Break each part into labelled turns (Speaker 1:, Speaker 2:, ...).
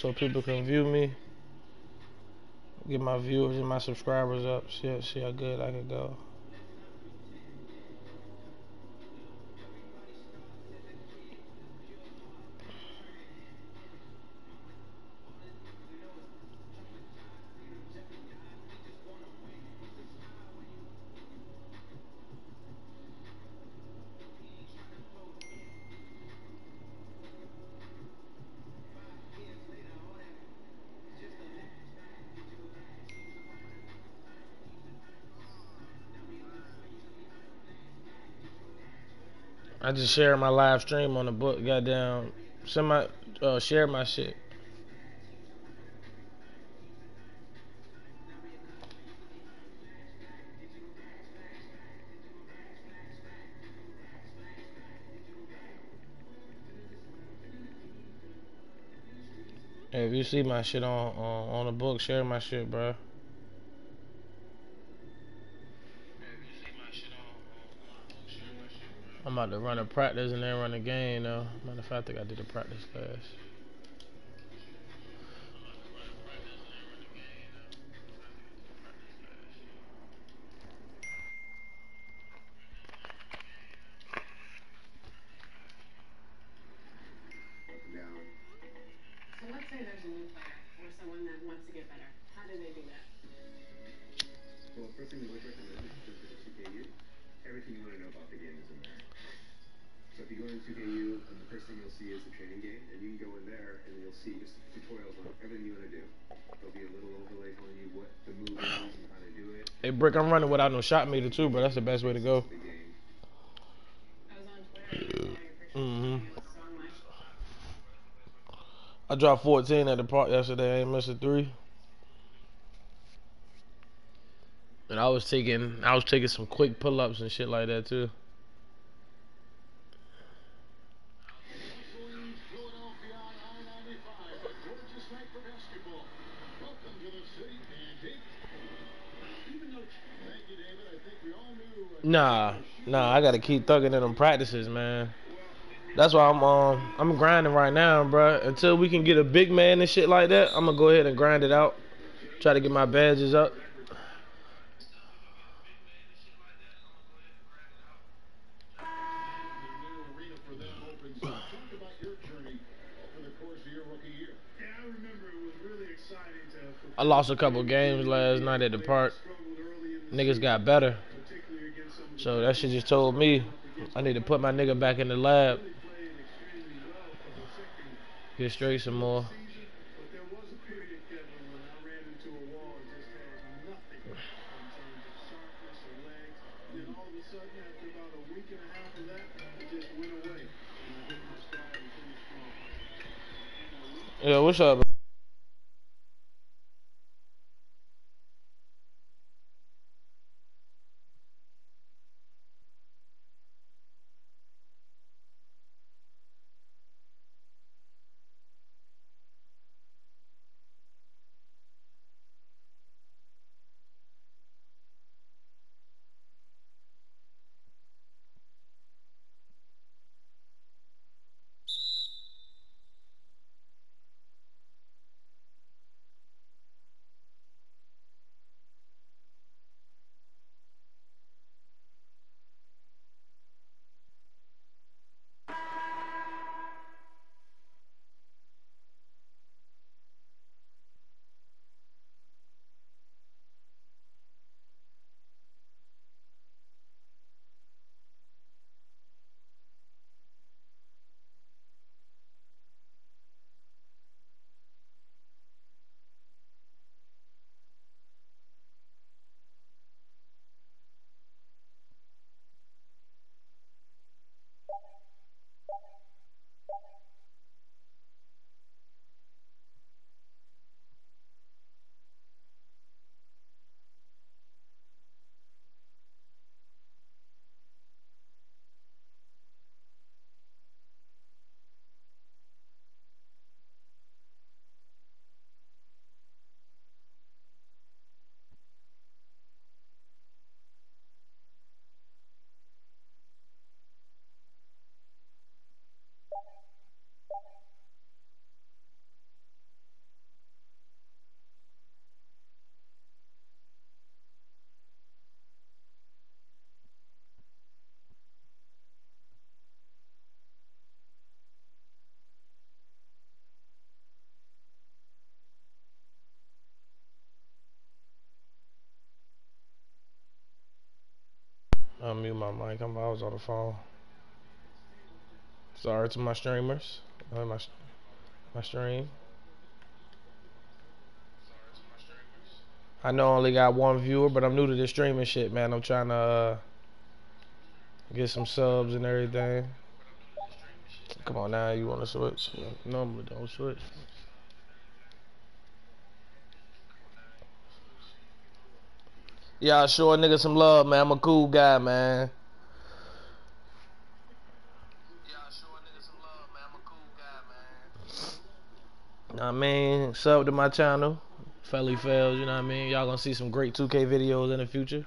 Speaker 1: so people can view me. Get my viewers and my subscribers up. See, see how good I can go. Just shared my live stream on the book. Goddamn, send my uh, share my shit. If you see my shit on on, on the book, share my shit, bro. I'm about to run a practice and then run a game though. Matter of fact, I think I did a practice class.
Speaker 2: So let's say there's a new player or someone that wants to get better. How do they do that?
Speaker 3: Well, first thing we would recommend is to to 2KU. Everything you want to know about the game is in there. So if you go into 2KU, and um, the first thing you'll see is the training game, and you can go in there and you'll see just tutorials on everything you want to do. There'll be a little overlay telling you what the move is and how to do it.
Speaker 1: Hey, Brick, I'm running without no shot meter too, bro. That's the best way to go.
Speaker 3: The game.
Speaker 2: I was on Twitter and I saw your pictures. It was so much.
Speaker 1: I dropped 14 at the park yesterday. I ain't missed a three. And I was taking, I was taking some quick pull-ups and shit like that too.
Speaker 4: Wrestling Philadelphia on I-95, a gorgeous night for basketball. Welcome to the city, Andy. Even though, thank you, David. I think we all knew. uh,
Speaker 1: Nah, nah, I gotta keep thugging in them practices, man. That's why I'm um I'm grinding right now, bro. Until we can get a big man and shit like that, I'm gonna go ahead and grind it out. Try to get my badges up.
Speaker 5: I
Speaker 1: lost a couple games last night at the park. Niggas got better.
Speaker 5: particularly against some of the
Speaker 1: So that shit just told me I need to put my nigga back in the lab. Get straight some more. Yeah, what's there my mic. I'm, I was on the phone. Sorry to my streamers. Uh, my my stream. I know I only got one viewer, but I'm new to this streaming shit, man. I'm trying to uh, get some subs and everything. Come on now, you want to switch? Normally don't switch. Yeah, show a nigga some love, man. I'm a cool guy, man. I mean, sub to my channel, Felly Fells, you know what I mean? Y'all gonna see some great 2K videos in the future.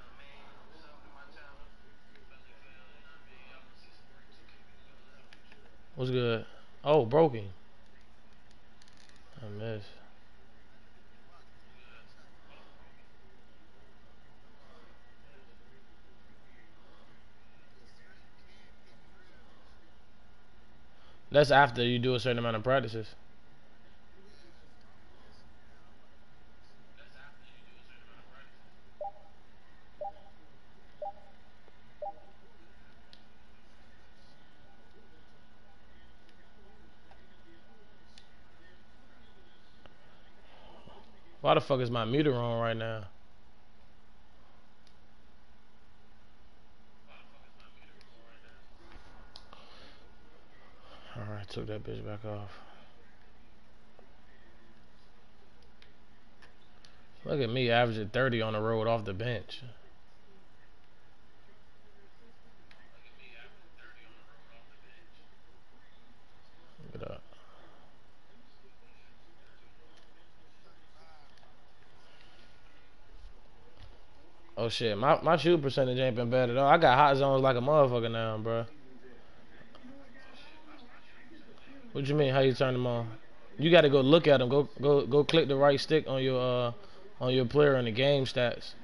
Speaker 1: What's good? Oh, broken. I missed. That's after you do a certain amount of practices. Why the fuck is my meter on right now? Alright, took that bitch back off. Look at me averaging 30 on the road off the bench. Look it up. Oh shit, my my shoot percentage ain't been bad at all. I got hot zones like a motherfucker now, bro. What you mean? How you turn them on? You got to go look at them. Go go go click the right stick on your uh on your player in the game stats.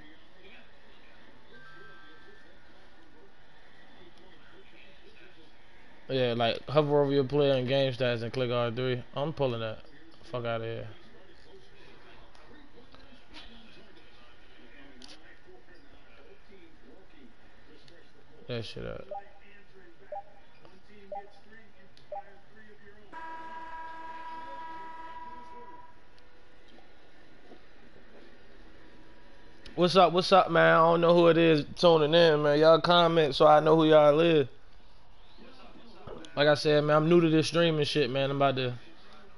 Speaker 1: Yeah, like hover over your player in game stats and click R3. I'm pulling that. Fuck out of here. That shit up. What's up? What's up, man? I don't know who it is tuning in, man. Y'all comment so I know who y'all is. Like I said, man, I'm new to this streaming shit, man. I'm about to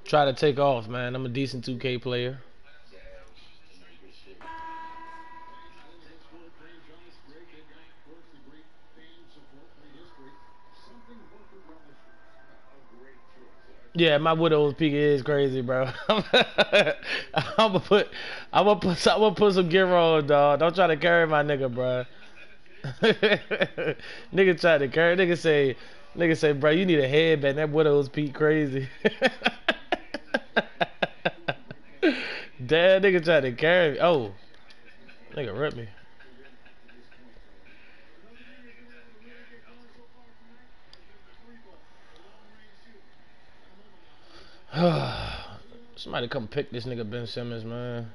Speaker 1: try to take off, man. I'm a decent 2K player. Yeah, my widow's peak is crazy, bro. I'm gonna put, I'm gonna put, I'm gonna put some gear on, dog. Don't try to carry my nigga, bro. nigga try to carry. Nigga say, nigga say, bro, you need a headband. That widow's peak crazy. Damn, nigga try to carry me. Oh, nigga rip me. Somebody come pick this nigga Ben Simmons, man.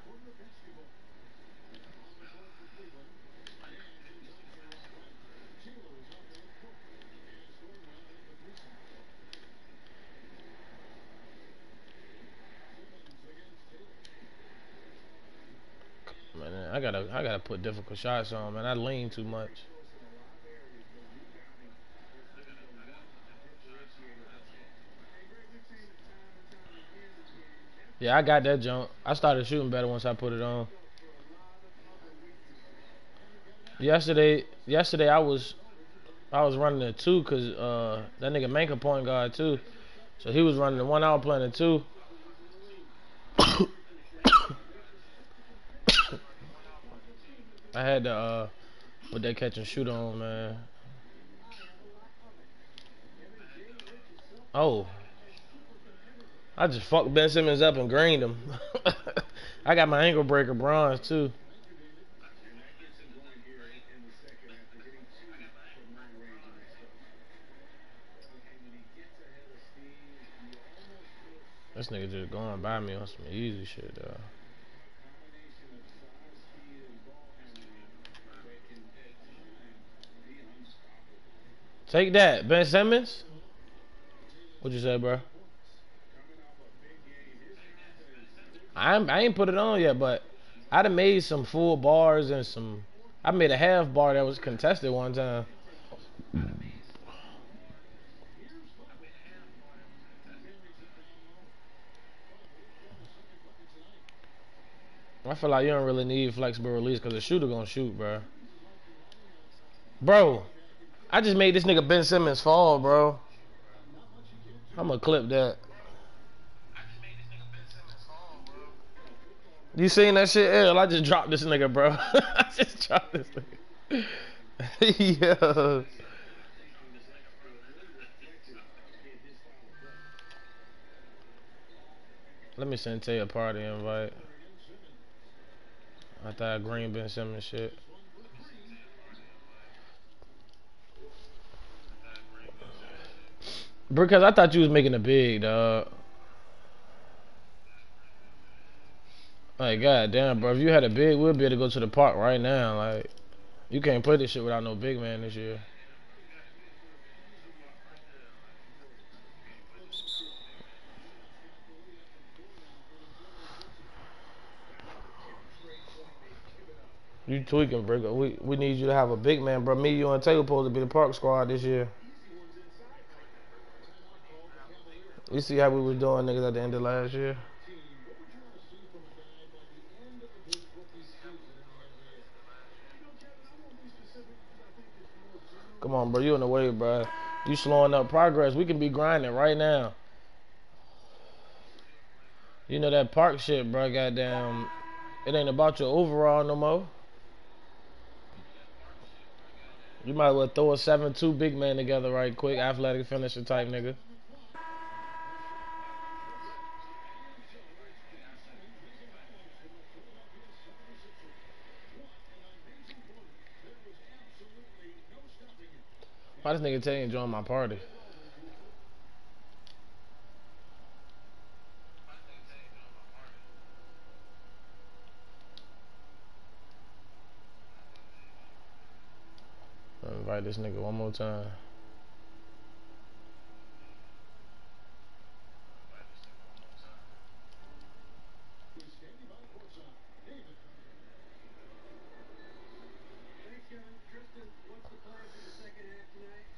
Speaker 1: Man, I gotta, I gotta put difficult shots on, man. I lean too much. Yeah, I got that jump. I started shooting better once I put it on. Yesterday, yesterday I was, I was running a two because uh, that nigga make a point guard too, so he was running the one. Was playing the two. I had to uh, put that catch and shoot on, man. Oh. I just fucked Ben Simmons up and greened him. I got my ankle breaker bronze too. This nigga just going by me on some easy shit though. Take that, Ben Simmons. What you say, bro? I I ain't put it on yet, but I'd have made some full bars and some. I made a half bar that was contested one time. I feel like you don't really need flexible release because the shooter gonna shoot, bro. Bro, I just made this nigga Ben Simmons fall, bro. I'm gonna clip that. You seen that shit, L? I just dropped this nigga, bro. I just dropped this nigga. yeah. Let me send Tay a party invite. I thought Green Ben Simmons shit. Because I thought you was making a big, dog. Like, goddamn, bro. If you had a big, we'll be able to go to the park right now. Like, you can't play this shit without no big man this year. You tweaking, bro. We we need you to have a big man, bro. Me, you, and Taylor supposed to be the park squad this year. You see how we was doing niggas at the end of last year? Come on, bro. You in the way, bro. You slowing up progress. We can be grinding right now. You know that park shit, bro. Goddamn. It ain't about your overall no more. You might well throw a 7-2 big man together right quick. Athletic finisher type nigga. Why this nigga tell you join my party? Invite this nigga one more time.
Speaker 5: Thanks, Kevin. Tristan, what's the plan for the second half tonight?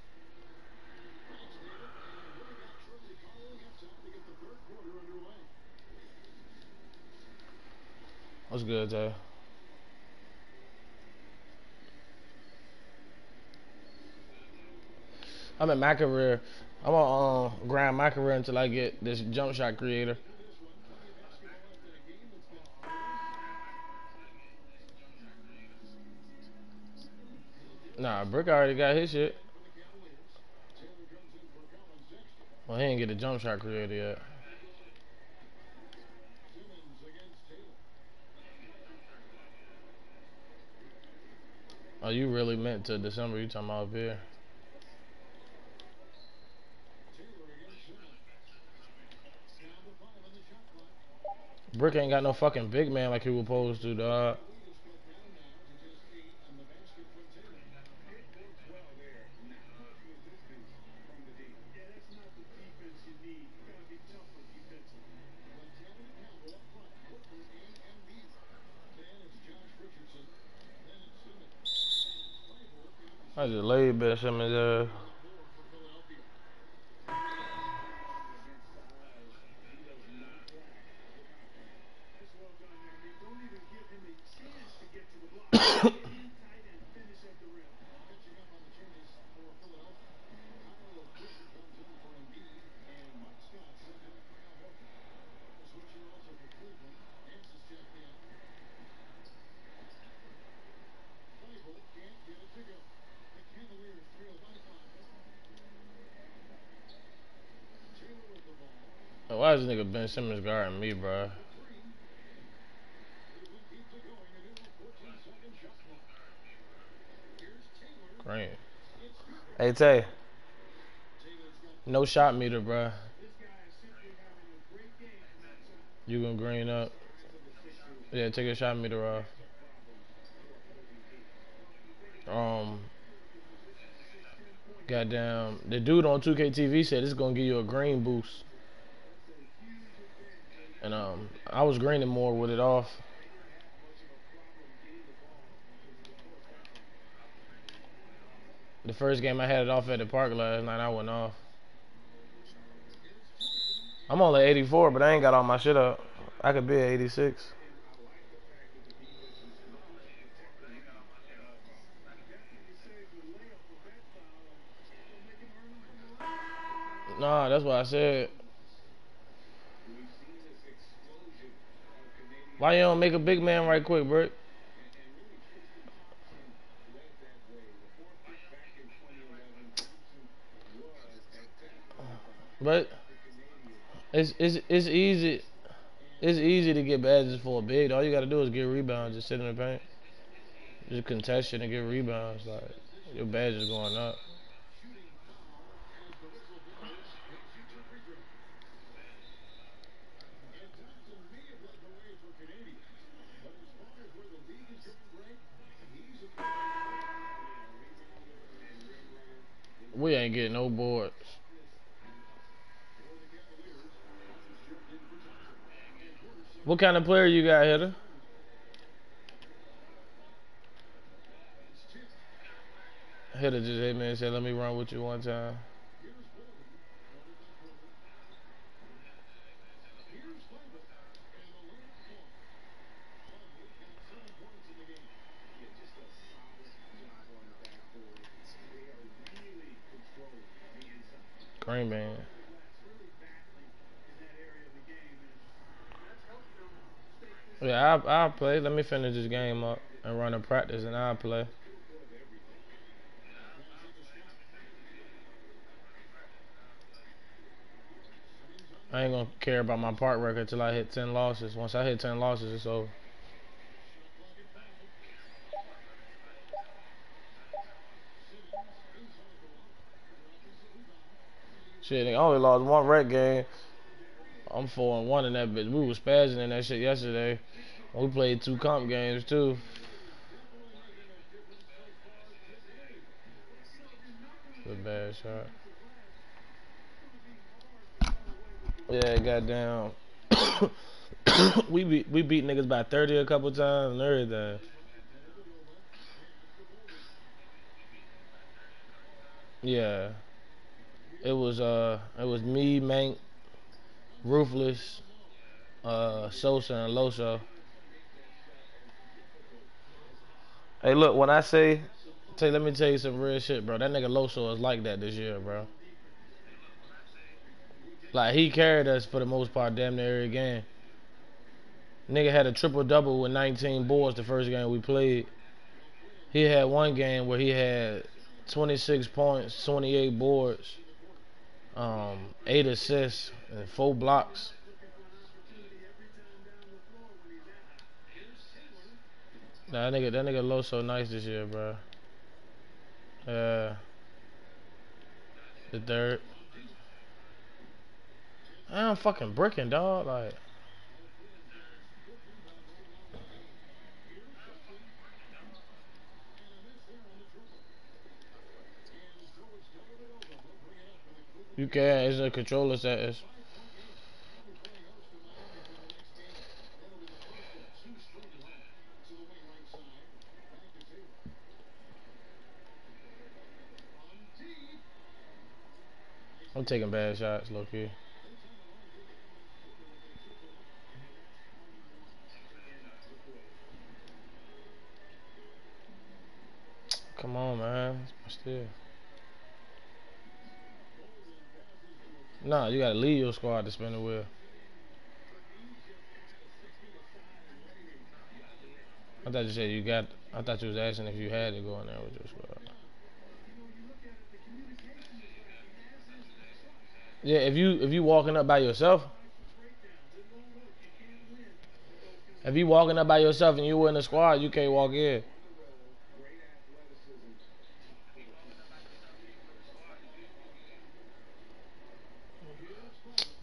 Speaker 1: What's good, Jay? I'm at my career. I'm gonna um, grind my career until I get this jump shot creator. Nah, Brick already got his shit. Well, he ain't get the jump shot creator yet. Oh, you really meant to December? You talking about up here? Brick ain't got no fucking big man like he was supposed to, dog.
Speaker 5: Yeah, that's not the defense you need. You gotta be tougher defensively.
Speaker 1: I just laid Ben Simmons uh
Speaker 5: That's well done there. I mean, don't even give him a chance to get to the block. Get in tight and finish at the rim.
Speaker 1: Why is this nigga Ben Simmons guarding me, bro? Great. Hey Tay. No shot meter, bro. You gonna green up? Yeah, take a shot meter off. Um,
Speaker 5: Goddamn, the dude on 2K TV said it's gonna give you a green boost. And um, I was greening more with it off. The first game I had it off at the park last night, I went off. I'm only 84, but I ain't got all my shit up. I could be at 86. Nah, that's what I said. Why you don't make a big man right quick, bro? But it's it's it's easy. It's easy to get badges for a big. All you gotta do is get rebounds. Just sit in the paint. Just contest and get rebounds. Like your badge is going up. We ain't getting no boards. What kind of player you got, hitter? Hitter just hit me and said, "Let me run with you one time." Green Band. Yeah, I'll, I'll play. Let me finish this game up and run a practice, and I'll play. I ain't gonna care about my part record till I hit 10 losses. Once I hit 10 losses, it's over. Shit, I only lost one rec game. I'm four and one in that bitch. We was spazzing in that shit yesterday. We played two comp games too. It's bad shot. Yeah, goddamn. we beat we beat niggas by 30 a couple times and everything. Yeah. It was uh it was me, Mank, Ruthless, uh Sosa and Loso. Hey look, when I say tell let me tell you some real shit, bro. That nigga Loso is like that this year, bro. Like he carried us for the most part, damn near every game. Nigga had a triple double with 19 boards the first game we played. He had one game where he had 26 points, 28 boards, um, eight assists, and four blocks. Nah, that nigga, that nigga Loso nice this year, bro. Yeah. The third. I'm fucking bricking, dog. Like. You can. It's a controller status. I'm taking bad shots, low key. Come on, man. Still. Nah, you gotta leave your squad to spin the wheel. I thought you said you got. I thought you was asking if you had to go in there with your squad. Yeah, if you if you walking up by yourself, if you walking up by yourself and you in the squad, you can't walk in.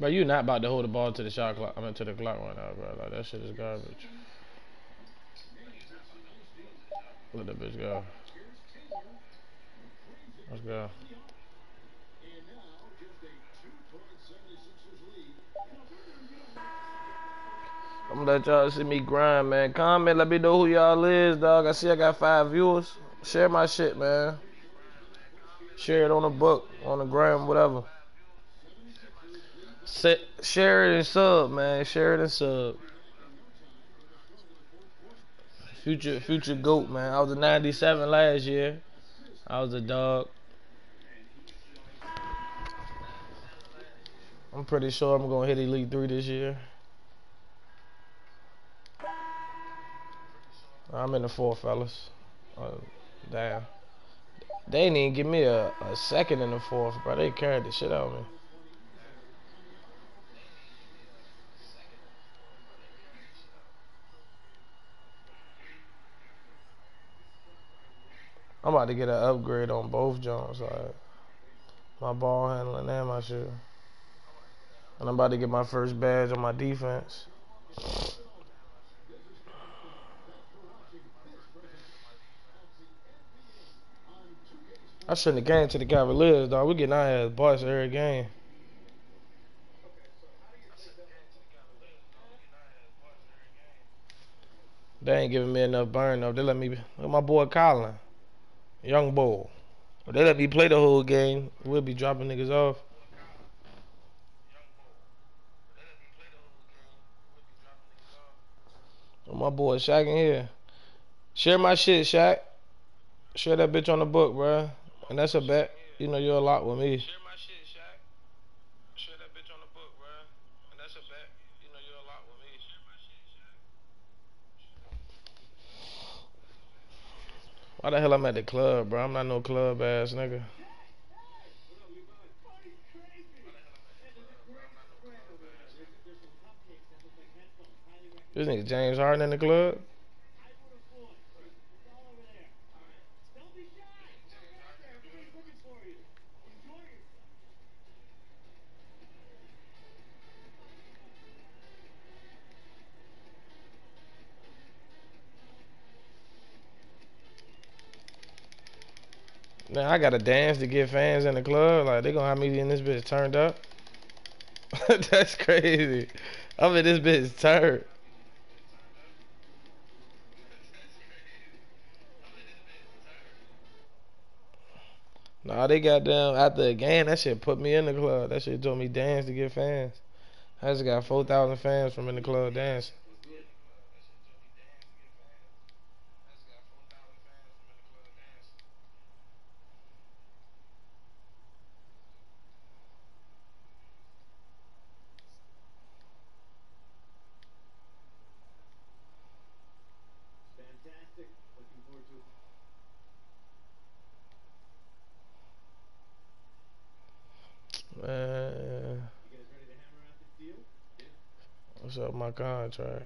Speaker 5: But you not about to hold the ball to the shot clock. I mean, to the clock right now, bro. Like that shit is garbage. Let the bitch go. Let's go.
Speaker 1: I'm gonna let y'all see me grind, man. Comment, let me know who y'all is, dog. I see I got five viewers. Share my shit, man. Share it on the book, on the gram, whatever. Set, share it and sub, man. Share it and sub. Future, future goat, man. I was a 97 last year. I was a dog. I'm pretty sure I'm gonna hit Elite Three this year. I'm in the four, fellas. Oh, damn. They didn't even give me a, a second in the fourth, bro. They carried the shit out of me. I'm about to get an upgrade on both Jones. Like my ball handling and my shit. And I'm about to get my first badge on my defense. I shouldn't have to the Cavaliers, dog. We getting our ass boss every game. They ain't giving me enough burn though. They let me let my boy Colin, young bull. If they let me play the whole game, we'll be dropping niggas off. Oh, my boy Shaq in here. Share my shit, Shaq. Share that bitch on the book, bruh. And that's a bet. You know you're a lot with me. Share my shit, Shaq. Share that bitch on the book, bruh. And that's a bet. You know you're a lot with me. Share my shit, Shaq. Why the hell I'm at the club, bro? I'm not no club ass nigga. This nigga James Harden in the club. Now I gotta dance to get fans in the club. Like they gonna have me in this bitch turned up. That's crazy. I'm in this bitch turned. Nah, they got down after the game. That shit put me in the club. That shit told me dance to get fans. I just got 4,000 fans from in the club dancing.
Speaker 5: Fantastic. Looking forward to it.
Speaker 1: Man,
Speaker 5: You guys ready to hammer out this deal?
Speaker 1: what's up with my contract?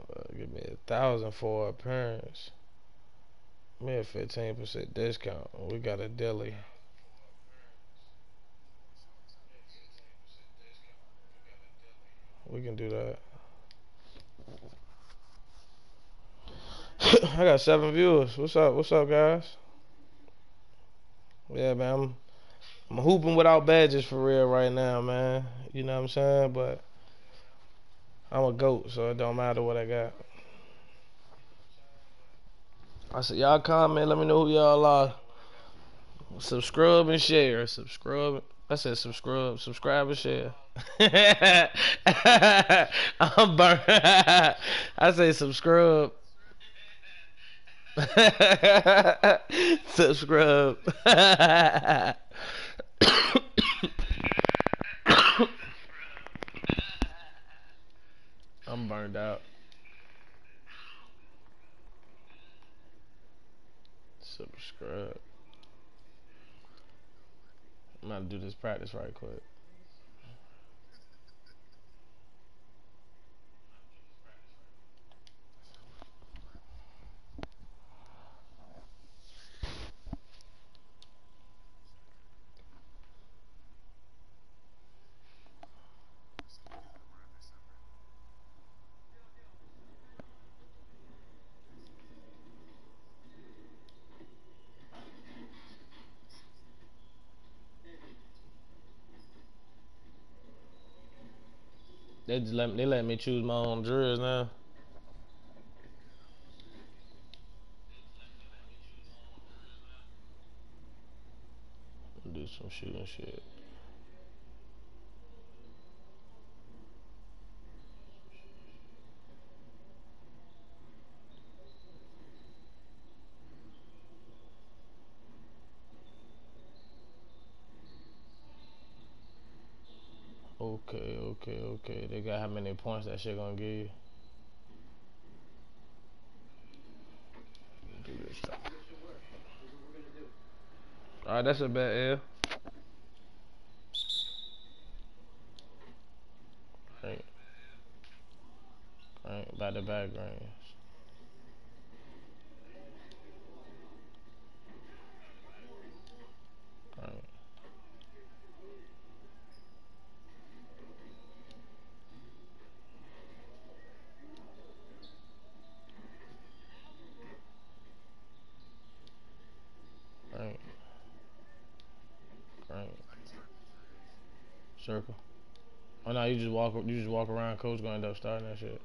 Speaker 1: Uh, give me a thousand for appearance. Me a fifteen percent discount. We got a deli. We can do that. I got seven viewers. What's up? What's up, guys? Yeah, man. I'm, I'm hooping without badges for real right now, man. You know what I'm saying? But I'm a goat, so it don't matter what I got. I said, y'all comment. Let me know who y'all are. Subscribe and share. Subscribe. I said subscribe. Subscribe and share. I'm burnt. I say subscribe. subscribe. I'm burned out. Subscribe. I'm gonna do this practice right quick. Let they let me choose my own drills now. Do some shooting shit. Okay, okay. They got how many points that shit gonna give you. Alright, that's a bad L. Right. Right, by the back range. Right. Right. Right. Circle. Oh no, you just walk. You just walk around. Coach gonna end up starting that shit.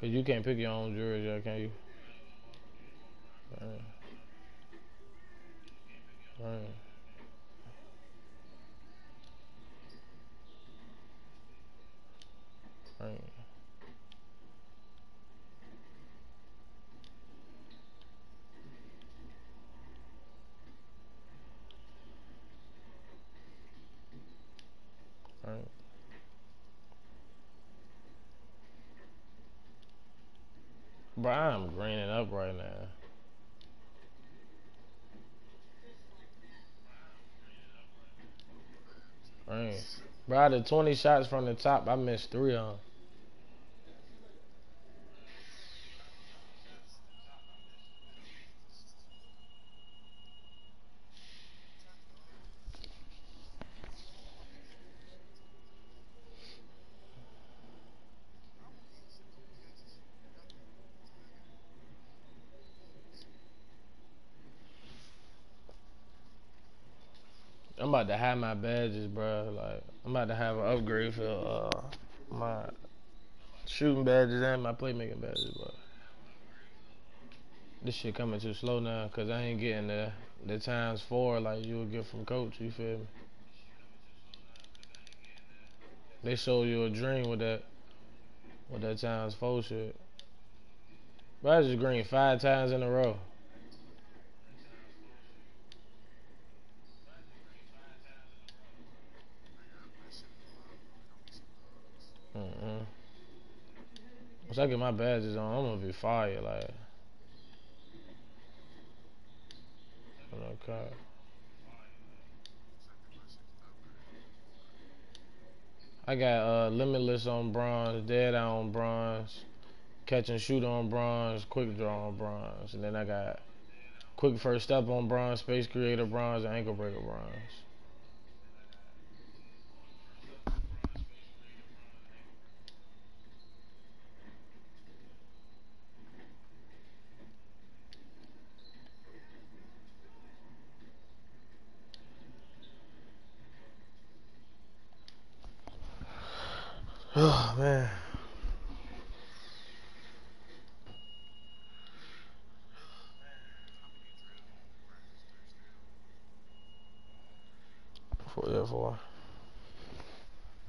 Speaker 1: Cause you can't pick your own jurors, yeah, can you? Right. Right. Right. Bro, I'm greening up right now. Right. Bro, of 20 shots from the top, I missed three of I'm about to have my badges, bro. Like, I'm about to have an upgrade for uh, my shooting badges and my playmaking badges, but this shit coming too slow now, cause I ain't getting the the times four like you would get from coach. You feel me? They show you a dream with that with that times four shit. Just green five times in a row. Once I get my badges on, I'm gonna be fire. Like, okay. I got uh, limitless on bronze, dead eye on bronze, catch and shoot on bronze, quick draw on bronze, and then I got quick first step on bronze, space creator bronze, and ankle breaker bronze. Man.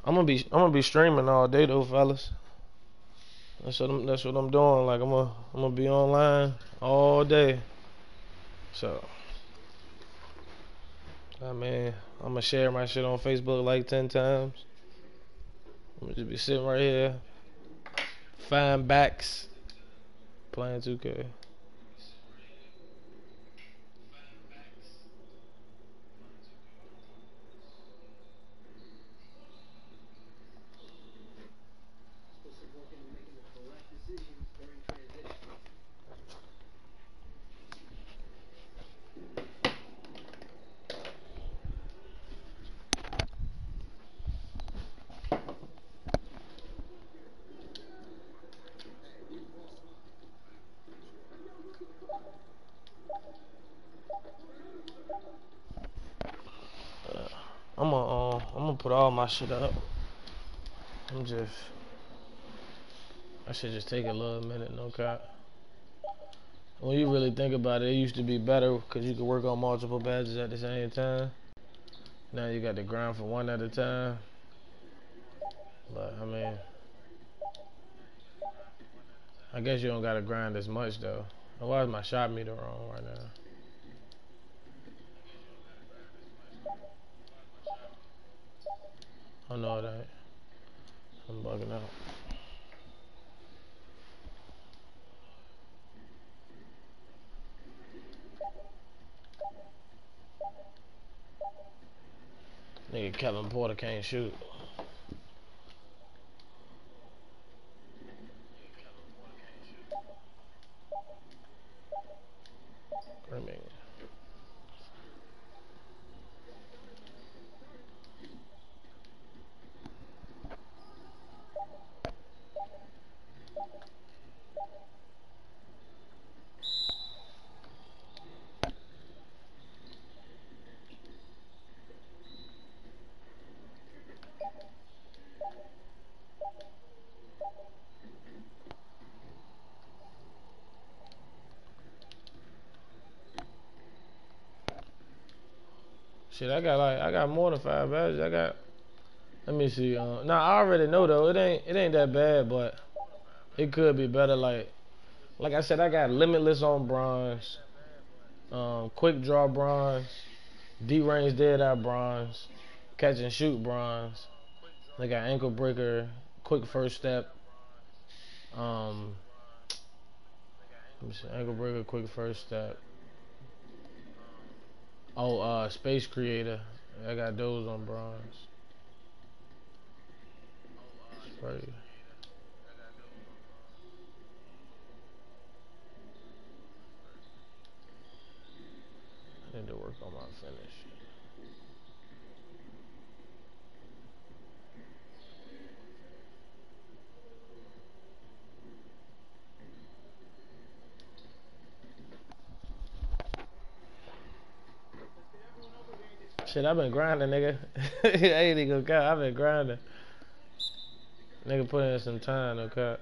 Speaker 1: I'm gonna be I'm gonna be streaming all day though, fellas. That's what I'm that's what I'm doing. Like I'm gonna I'm gonna be online all day. So I mean I'm gonna share my shit on Facebook like ten times. I'm just be sitting right here, fine backs, playing 2K. I'm gonna uh, I'm gonna put all my shit up. I'm just I should just take a little minute, no cap. When you really think about it, it used to be better because you could work on multiple badges at the same time. Now you got to grind for one at a time. But I mean, I guess you don't gotta grind as much though. Why is my shot meter wrong right now? It ain't. I'm bugging out. Nigga Kevin Porter can't shoot. Shit, I got like I got more than five badges. I got. Let me see. Uh, now I already know though. It ain't it ain't that bad, but it could be better. Like like I said, I got limitless on bronze, um, quick draw bronze, D range dead eye bronze, catch and shoot bronze. They got ankle breaker, quick first step. Um, ankle breaker, quick first step. Oh, uh, Space Creator. I got those on bronze. I need to work on my finish. Shit, I've been grinding, nigga. I ain't even gonna I've been grinding. Nigga put in some time, cut.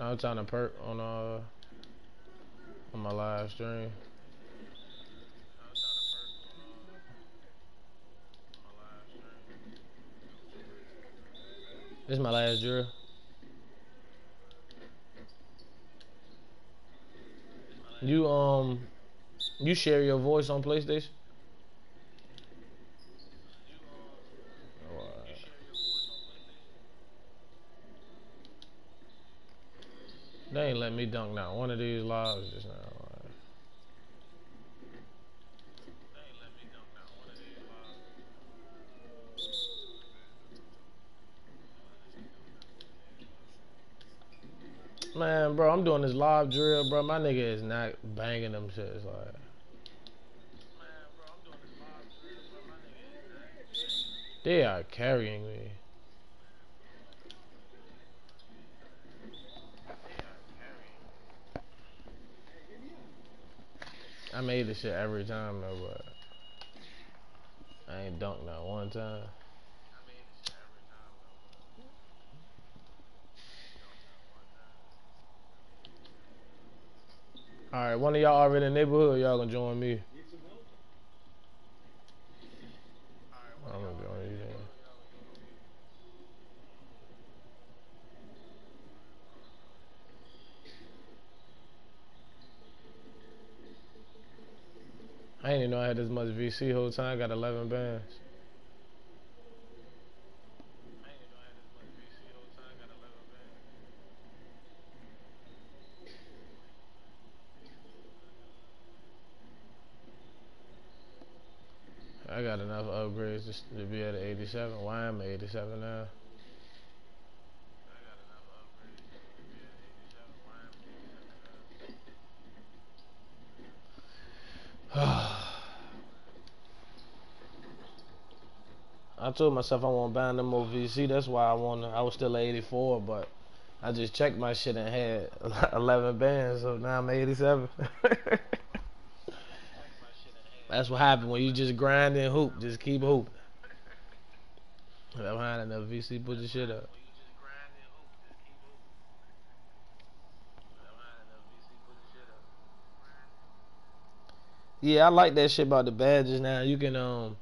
Speaker 1: I'm trying to perk on uh on my live stream. This is my last drill. You um you share your voice on PlayStation? They ain't let me dunk now. One of these lives just now. alright. Man, bro, I'm doing this live drill, bro. My nigga is not banging them shits like. They are carrying me. I made this shit every time though, but I ain't dunked not one time. Alright, one of y'all already in the neighborhood, y'all gonna join me. I'm gonna join you then. I didn't even know I had this much VC whole time. I got 11 bands. I got enough upgrades just to be at an 87. Why am I 87 now? I told myself I won't buy no more VC. That's why I. To I was still at 84, but I just checked my shit and had 11 bands, so now I'm 87. That's what happened when you just grind and hoop. Just keep hooping. That behind enough VC put your shit up. Yeah, I like that shit about the badges now. You can um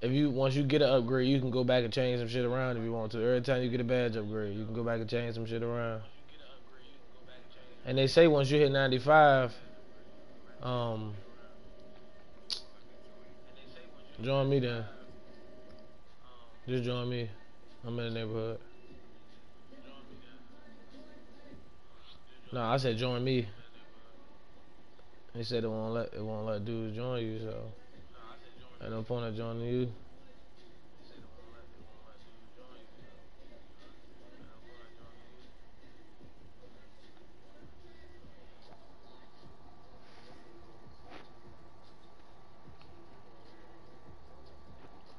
Speaker 1: if you once you get an upgrade, you can go back and change some shit around if you want to. Every time you get a badge upgrade, you can go back and change some shit around. And they say once you hit 95, um, join me then. Just join me. I'm in the neighborhood. No, I said join me. They said it won't let it won't let dudes join you, so ain't no point of joining you.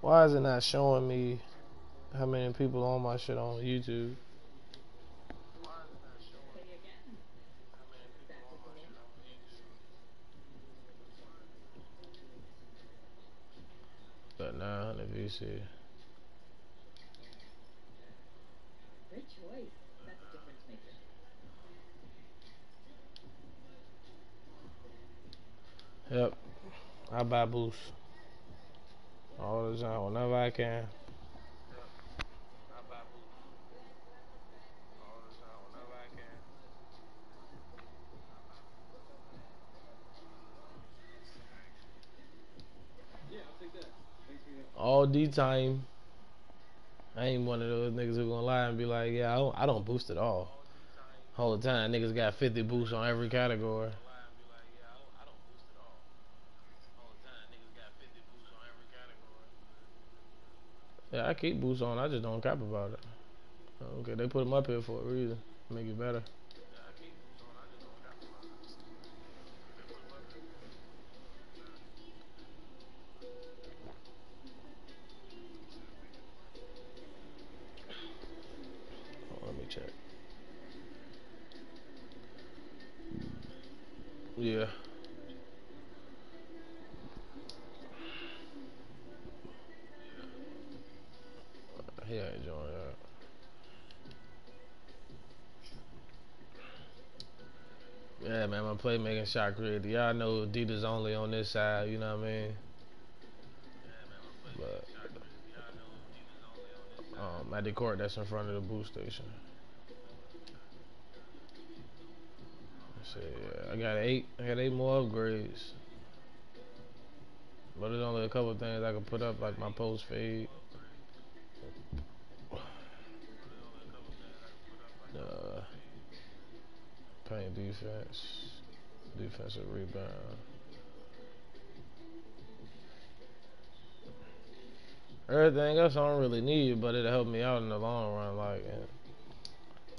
Speaker 1: Why is it not showing me how many people on my shit on YouTube? Got 900 VC.
Speaker 6: Great choice. That's a difference maker.
Speaker 1: Yep. I buy boost. All the time, whenever I can. All D time. I ain't one of those niggas who gonna lie and be like, yeah, I don't, I don't boost at all. Whole time, niggas got 50 boosts on every category. Yeah, I keep boots on. I just don't cap about it. Okay, they put them up here for a reason. Make it better. Playmaking shot creator. Y'all know Adidas only on this side, you know what I mean? But um, at the court that's in front of the boost station. See, I got eight. I got eight more upgrades. But there's only a couple things I can put up, like my post fade. Uh, paint defense, defensive rebound. Everything else I don't really need, but it'll help me out in the long run, like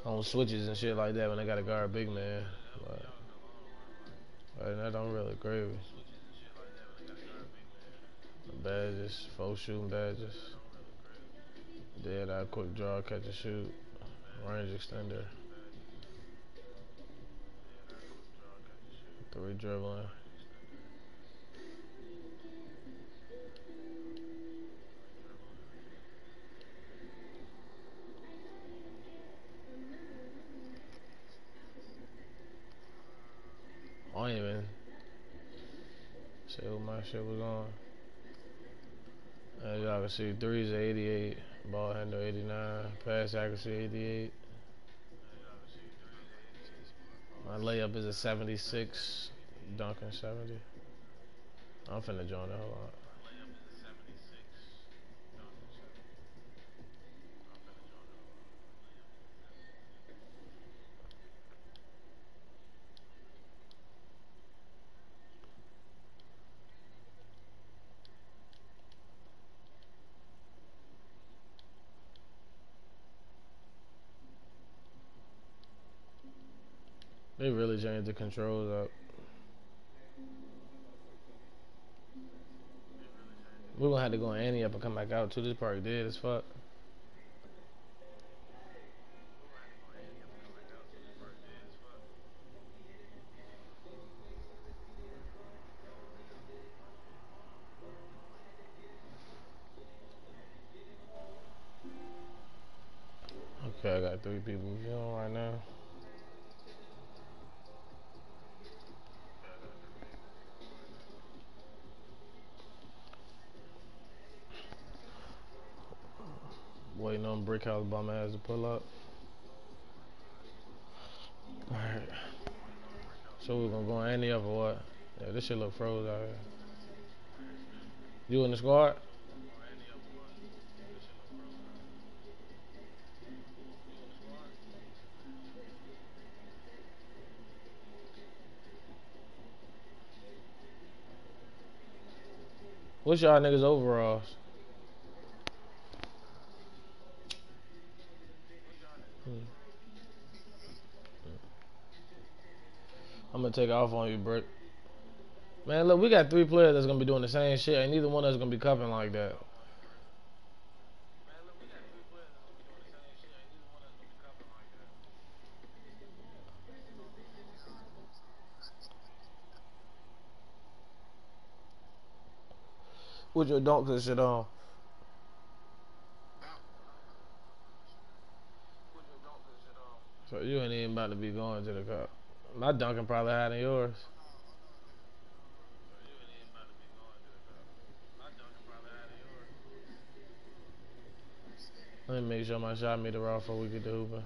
Speaker 1: on switches and shit like that when I got to guard big man. But than that, I'm really gravy. Badges, full shooting badges. Dead eye, quick draw, catch and shoot, range extender. Three dribbling. I don't even see what my shit was on. As y'all can see, threes 88, ball handle 89, pass accuracy 88. My layup is a 76, dunking 70. I'm finna join the whole lot. They really changed the controls up. We're gonna have to go Annie up and come back out too. This park dead as fuck. Bum ass to pull up. Alright. So we're gonna go on any or what? Yeah, this shit look froze out here. You in the squad? What's y'all niggas overalls? I'm gonna take off on you, Brick. Man, look, we got three players that's gonna be doing the same shit, and neither one of us gonna be cupping like that. With your dunks and shit on. So you ain't even about to be going to the cup. My dunking probably higher than yours. Let me make sure my shot meter off before we get to Hooper.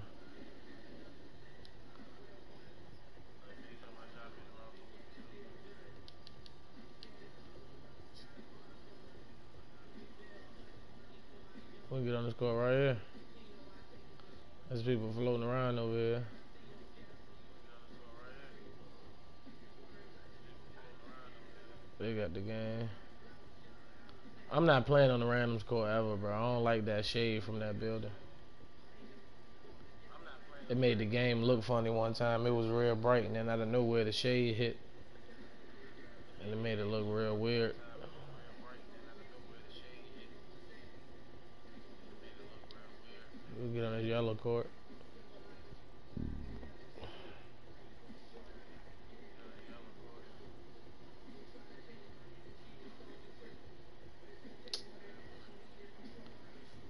Speaker 1: We get on this court right here. There's people floating around over here. They got the game. I'm not playing on the randoms court ever, bro. I don't like that shade from that building. It made the game look funny one time. It was real bright, and then out of nowhere, the shade hit. And it made it look real weird. We'll get on this yellow court.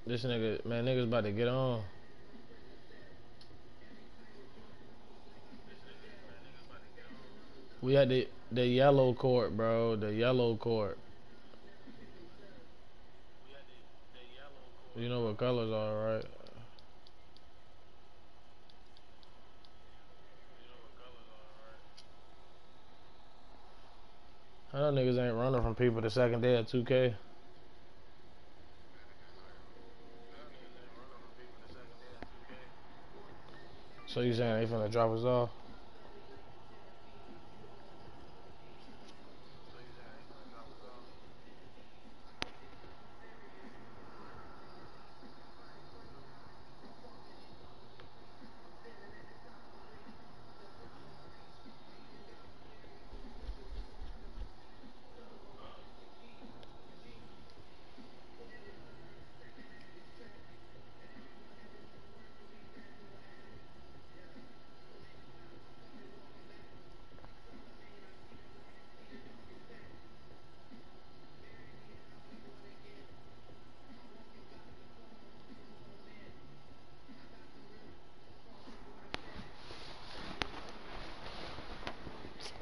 Speaker 1: This nigga, man, niggas about to get on. We had the the yellow court, bro. The yellow court. You know what colors are, right? I know niggas ain't running from people the second day of 2K. So you saying they finna drop us off?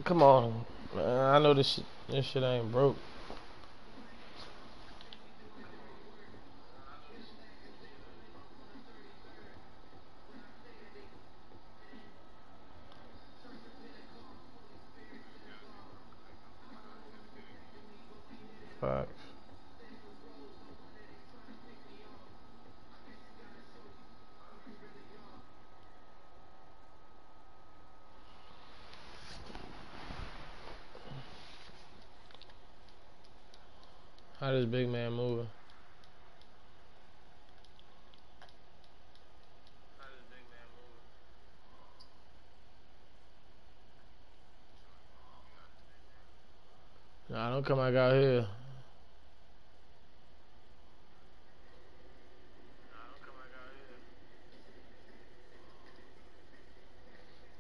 Speaker 1: Come on. I know this shit, this shit ain't broke. Facts. How this big man moving? Don't come back out here.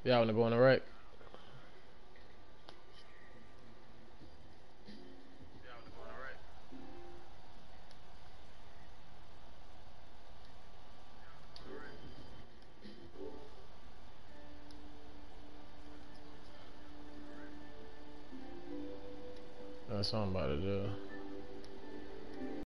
Speaker 1: Y'all wanna go on the Rec? That's what I'm about to do.